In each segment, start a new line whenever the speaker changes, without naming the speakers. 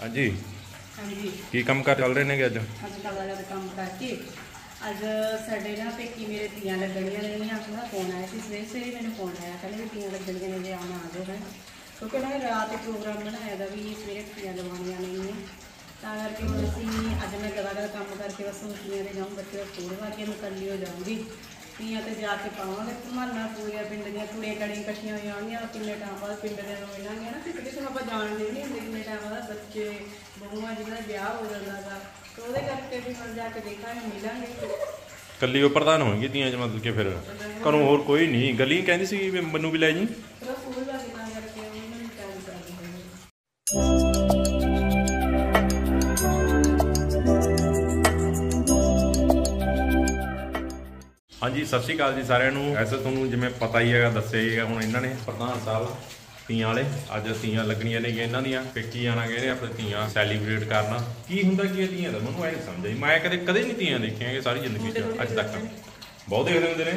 ਹਾਂਜੀ।
ਹਾਂਜੀ।
ਕੀ ਕੰਮ ਕਰ ਚੱਲ ਰਹੇ ਨੇਗੇ ਅੱਜ?
ਅੱਜ ਕੱਲ੍ਹ ਵਾਲਾ ਕੰਮ ਕਰਕੇ। ਅੱਜ ਸਾਡੇ ਨਾ ਪੇਕੀ ਮੇਰੇ ਤੀਆਂ ਲੱਗਣੀਆਂ ਨੇ ਨਹੀਂ ਆਪਣਾ ਫੋਨ ਆਇਆ ਸੀ ਸਵੇਰੇ ਸਵੇਰੇ ਮੈਨੂੰ ਫੋਨ ਆਇਆ ਕਹਿੰਦੇ ਵੀ ਤੀਆਂ ਲੱਗਣੀਆਂ ਨੇ ਜੇ ਆਉਣਾ ਆ ਜਾਓ ਹੈ ਕਿਉਂਕਿ ਉਹਨਾਂ ਨੇ ਰਾਤ ਇੱਕ ਪ੍ਰੋਗਰਾਮ ਬਣਾਇਆ ਦਾ ਵੀ ਸਵੇਰੇ ਤੀਆਂ ਲਵਾਉਣੀਆਂ ਨੇ ਤਾਂ ਕਰਕੇ ਹੁਣ ਅਸੀਂ ਅੱਜ ਮੈਂ ਦਵਾ ਦਾ ਕੰਮ ਕਰਕੇ ਬਸ ਹੁਣ ਤੀਆਂ ਦੇ ਜਾਊਂ ਬੱਚੇ ਸਕੂਲ ਵਾਲੀਆਂ ਨੂੰ ਕੱਲੀ ਹੋ ਜਾਊਂਗੀ। ਤੀਆਂ ਤੇ ਜਾ ਕੇ ਪਾਵਾਂਗੇ। ਧਮਾਨਾ ਪੂਰੀਆਂ ਪਿੰਡ ਦੀਆਂ ਕੁੜੀਆਂ ਕੜੀਆਂ ਇਕੱਠੀਆਂ ਹੋਈਆਂ ਹੋਣਗੀਆਂ ਕਿੰਨੇ ਟਾਈਮ ਬਾਅਦ ਪਿੰਡ ਦੇ ਨੂੰ ਮਿਲਾਂਗੇ ਨਾ ਕਿਸੇ ਕਿਸੇ ਨੂੰ ਆਪਾਂ ਜਾਣਦੇ ਨਹੀਂ ਹੁੰਦੇ ਕਿੰਨੇ ਟਾਈਮ ਬਾਅਦ ਬੱਚੇ ਬਹੂਆਂ ਜਿਹਨਾਂ ਦਾ ਵਿਆਹ ਹੋ ਜਾਂਦਾ ਗਾ। ਤੇ ਉਹਦੇ ਕਰਕੇ ਵੀ ਹੁਣ ਜਾ ਕੇ ਦੇਖਾਂਗੇ ਮਿਲਾਂਗੇ।
ਕੱਲੀ ਉਹ ਪ੍ਰਧਾਨ ਹੋਣਗੇ ਤੀਆਂ ਚ ਮਤਲਬ ਕਿ ਫਿਰ ਘਰੋਂ ਹੋਰ ਕੋਈ ਨਹੀਂ। ਗਲੀ ਕਹਿੰਦੀ ਸੀ ਵੀ ਮੈਨੂੰ ਵੀ ਲੈ ਜੀ। ਹਾਂਜੀ ਸਤਿ ਸ਼੍ਰੀ ਅਕਾਲ ਜੀ ਸਾਰਿਆਂ ਨੂੰ। ਐਸੇ ਤੁਹਾਨੂੰ ਜਿਵੇਂ ਪਤਾ ਹੀ ਹੈਗਾ ਦੱਸਿਆ ਹੀ ਹੈਗਾ ਹੁਣ ਇਹਨਾਂ ਨੇ ਪ੍ਰਧਾਨ ਸਾਹਿਬ ਤੀਆਂ ਵਾਲੇ ਅੱਜ ਤੀਆਂ ਲੱਗਣੀਆਂ ਨੇ ਇਹਨਾਂ ਦੀਆਂ ਪੇਕੀ ਆਣਾ ਕਹਿੰਦੇ ਆਪਣੇ ਤੀਆਂ ਸੈਲੀਬ੍ਰੇਟ ਕਰਨਾ। ਕੀ ਹੁੰਦਾ ਕੀ ਹੈ ਤੀਆਂ ਦਾ ਮੈਨੂੰ ਐ ਨਹੀਂ ਸਮਝ ਆਈ। ਮੈਂ ਕਦੇ ਕਦੇ ਨਹੀਂ ਤੀਆਂ ਦੇਖੀਆਂ ਕਿ ਸਾਰੀ ਜ਼ਿੰਦਗੀ ਚ ਅੱਜ ਤੱਕ ਬਹੁਤ ਦੇਖਦੇ ਹੁੰਦੇ ਨੇ।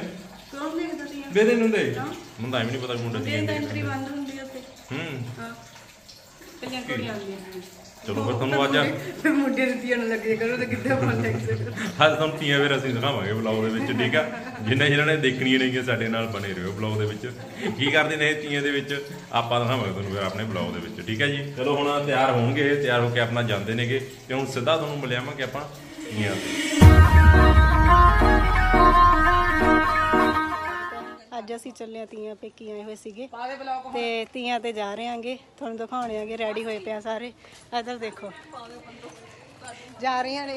ਕੌਣ ਦੇਖਦਾ ਤੀਆਂ
ਦੇਖਦੇ ਨਹੀਂ ਹੁੰਦੇ? ਮੈਨੂੰ ਤਾਂ ਐਵੇਂ ਨਹੀਂ ਪਤਾ ਮੁੰਡੇ ਤੀਆਂ ਦੇਖਦੇ
ਐਂਟਰੀ ਬੰਦ ਹੁੰਦੀ ਉੱਥੇ।
ਹੂੰ।
ਹਾਂ। ਕੱਲੀਆਂ ਕੁੜੀਆਂ ਆਉਂਦੀਆਂ
ਚਲੋ ਫਿਰ ਤੁਹਾਨੂੰ ਅੱਜ
ਫਿਰ ਮੁੰਡੇ ਨੂੰ ਨੂੰ ਲੱਗੇ ਕਰੋ ਤਾਂ ਕਿੱਦਾਂ ਬਣ ਲੱਗ
ਅੱਜ ਤੁਹਾਨੂੰ ਤੀਆਂ ਫਿਰ ਅਸੀਂ ਦਿਖਾਵਾਂਗੇ ਬਲੌਗ ਦੇ ਵਿੱਚ ਠੀਕ ਆ? ਜਿੰਨੇ ਜਿਹਨਾਂ ਨੇ ਦੇਖਣੀਆਂ ਨੇਗੀਆਂ ਸਾਡੇ ਨਾਲ ਬਣੇ ਰਹੋ ਬਲੌਗ ਦੇ ਵਿੱਚ। ਕੀ ਕਰਦੇ ਨੇ ਇਹ ਤੀਆਂ ਦੇ ਵਿੱਚ? ਆਪਾਂ ਦਿਖਾਵਾਂਗੇ ਤੁਹਾਨੂੰ ਫਿਰ ਆਪਣੇ ਬਲੌਗ ਦੇ ਵਿੱਚ ਠੀਕ ਹੈ ਜੀ? ਚਲੋ ਹੁਣ ਤਿਆਰ ਹੋਣਗੇ ਤਿਆਰ ਹੋ ਕੇ ਆਪਣਾ ਜਾਂਦੇ ਨੇਗੇ ਤੇ ਹੁਣ ਸਿੱਧਾ ਤੁਹਾਨੂੰ ਮਿਲਿਆਵਾਂਗੇ ਆਪਾਂ ਤੀਆਂ ਤੇ
ਅੱਜ ਅਸੀਂ ਚੱਲੇ ਆ ਤੀਆਂ ਪੇਕੀ ਆਏ ਹੋਏ ਸੀਗੇ। ਤੇ ਤੀਆਂ ਤੇ ਜਾ ਰਹੇ ਆਂਗੇ। ਤੁਹਾਨੂੰ ਦਿਖਾਉਣੇ ਆਂਗੇ ਰੈਡੀ ਹੋਏ ਪਿਆ ਸਾਰੇ। ਇੱਧਰ ਦੇਖੋ। ਜਾ ਰਹੀਆਂ ਨੇ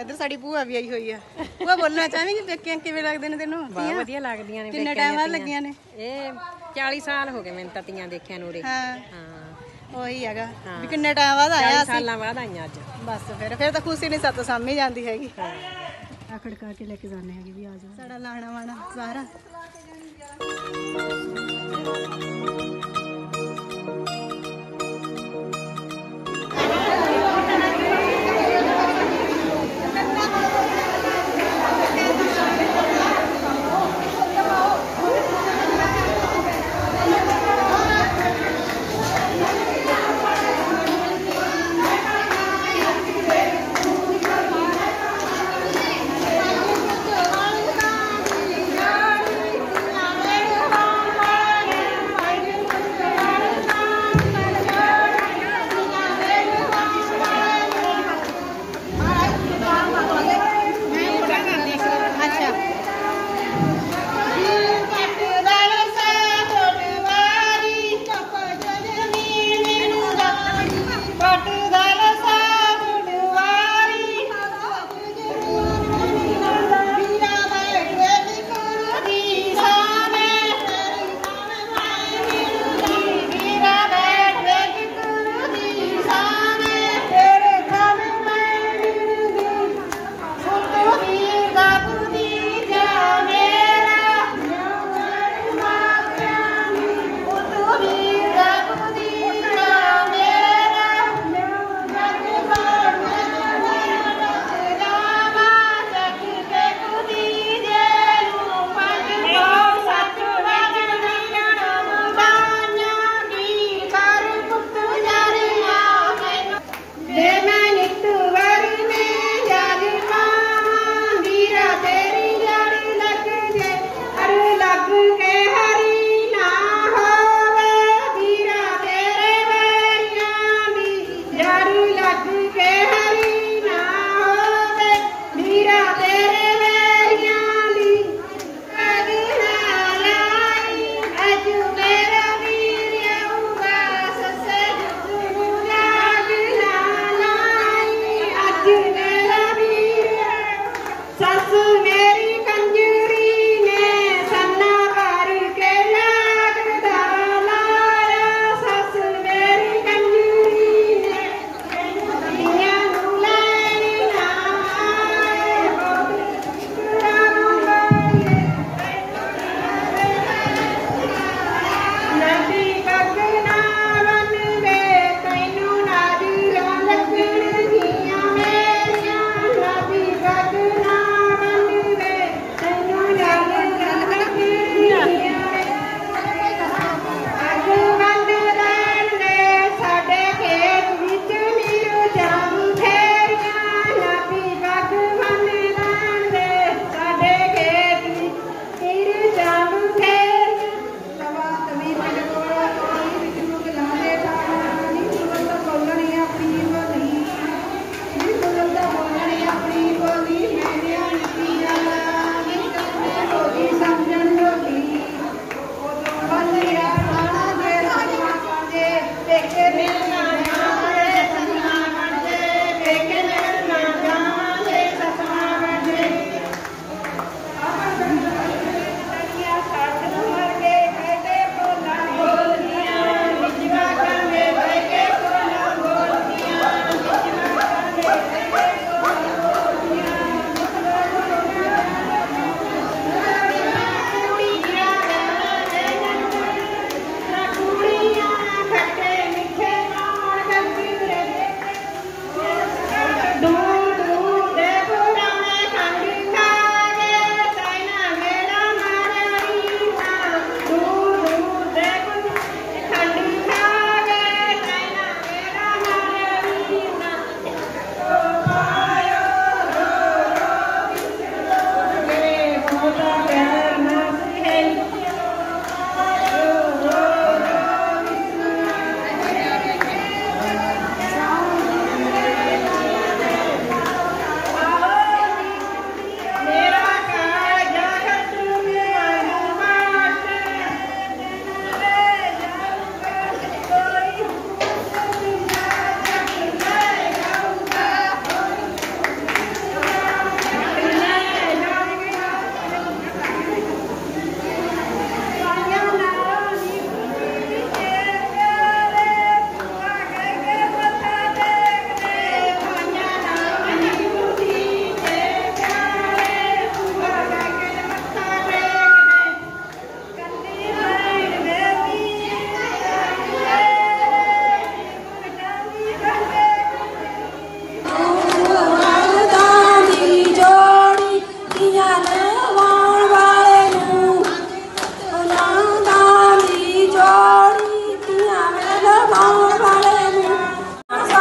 ਇੱਧਰ ਸਾਡੀ ਭੂਆ ਵੀ ਆਈ ਹੋਈ ਆ। ਭੂਆ ਬੋਲਣਾ ਚਾਹਵੇਂਗੀ ਪੇਕੀਆਂ ਕਿਵੇਂ ਲੱਗਦੇ ਨੇ ਤੈਨੂੰ?
ਬਹੁਤ ਵਧੀਆ ਲੱਗਦੀਆਂ ਨੇ
ਕਿੰਨੇ ਟਾਈਮ ਬਾਅਦ ਲੱਗੀਆਂ ਨੇ?
ਇਹ 40 ਸਾਲ ਹੋ ਗਏ ਮੈਨੂੰ ਤਾਂ ਤੀਆਂ ਦੇਖਿਆ ਨੂੰ ਉਰੇ।
ਹਾਂ।
ਹਾਂ।
ਉਹੀ ਹੈਗਾ। ਵੀ ਕਿੰਨੇ ਟਾਈਮ ਬਾਅਦ ਆਇਆ
40
ਅਸੀਂ
ਸਾਲਾਂ ਬਾਅਦ ਆਈਆਂ ਅੱਜ।
ਬਸ ਫਿਰ ਫਿਰ ਤਾਂ ਖੁਸ਼ੀ ਨਹੀਂ ਸੱਤ ਸਾਹਮਣੇ ਜਾਂਦੀ ਹੈਗੀ। ਖੜਕਾ ਖੜਕਾ ਕੇ ਲੈ ਕੇ ਜਾਂਦੇ ਹੈਗੇ ਵੀ ਆ ਜਾ। ਸਾਡਾ ਲਾਣਾ ਵਾਣਾ ਸਾਰਾ।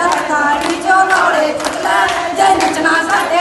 ਨਾਲ
ਜਸਤਾੜੀ ਚੋਂ ਨੋੜੇ ਚੁਗਲਾ ਜੇ ਨੱਚਣਾ ਸਾਡੇ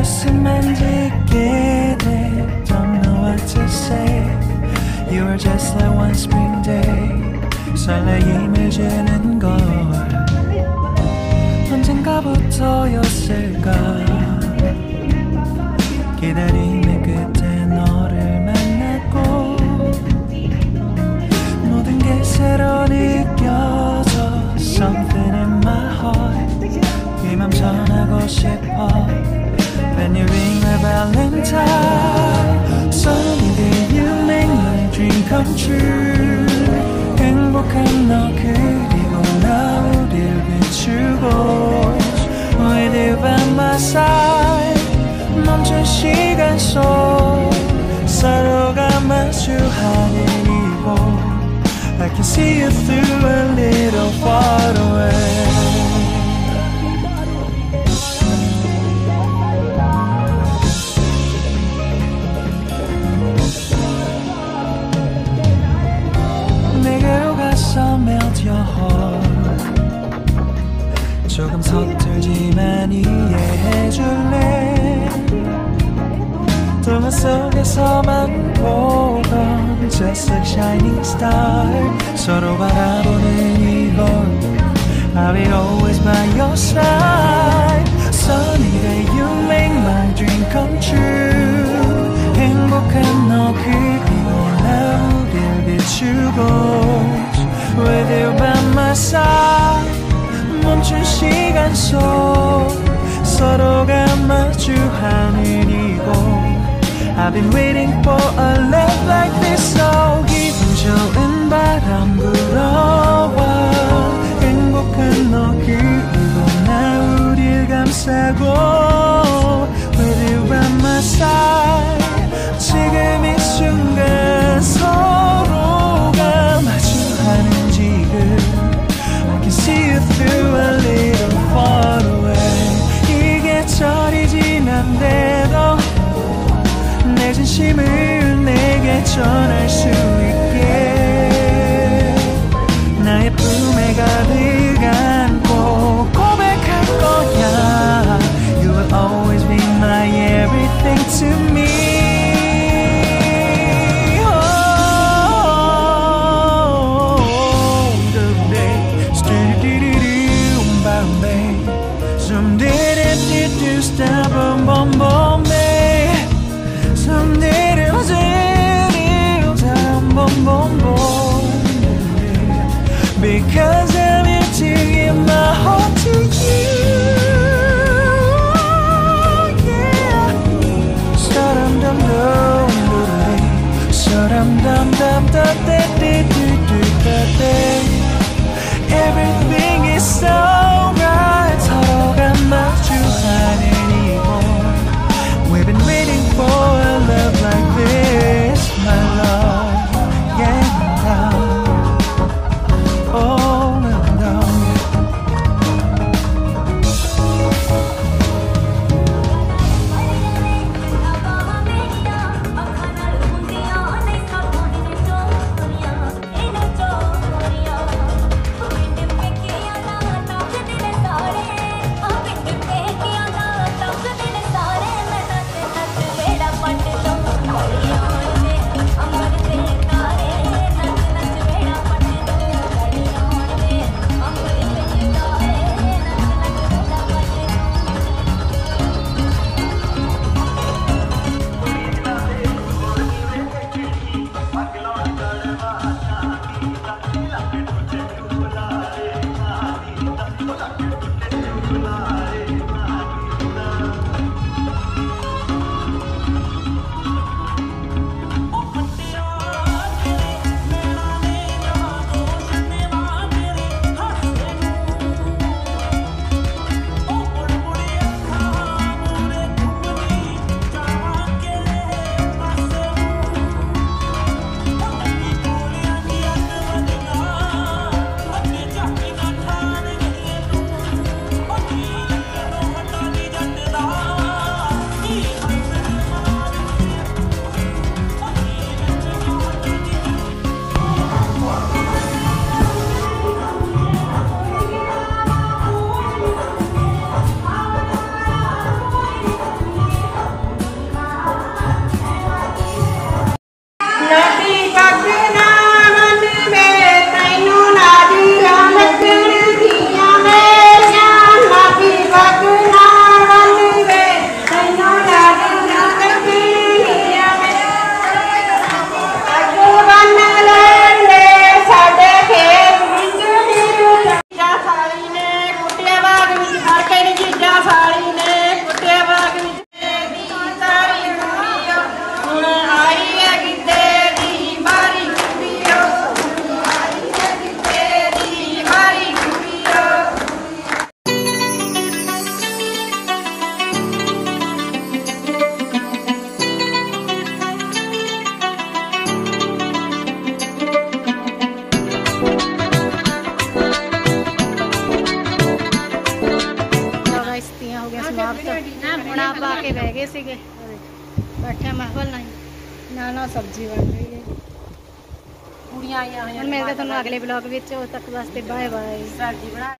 웃음만 짓게 돼 Don't know what to say You are just like one spring day 설레임을 주는 걸 언젠가부터였을까 기다림의 끝에 너를 만났고 모든 게 새로 느껴져 Something in my heart 이맘 전하고 싶어 When you ring my valentine Sunny day you make my dream come true 행복한 너 그리고 나 우릴 비추고 With you by my side 멈춘 시간 속 서로가 마주하는 이곳 I can see you through a little far away 서만 보던 Just like shining star 서로 바라보는 이곳 I'll be always by your side Sunny day you make my dream come true 행복한 너 그리고 나 우릴 비추고 With you by my side 멈춘 시간 속 서로가 마주하는 이곳 I've been waiting for a love like this So 기분 좋은 바람 불어와 행복한 너 그리고 나 우릴 감싸고 With you by my side 지금 이 순간 서 Someday that you er do er stop a
bumble
ਕੁੜੀਆਂ
ਵਿੱਚ ਉਦੋਂ ਤੱਕ ਵਾਸਤੇ bye bye
ਸਬਜ਼ੀ ਬਣਾ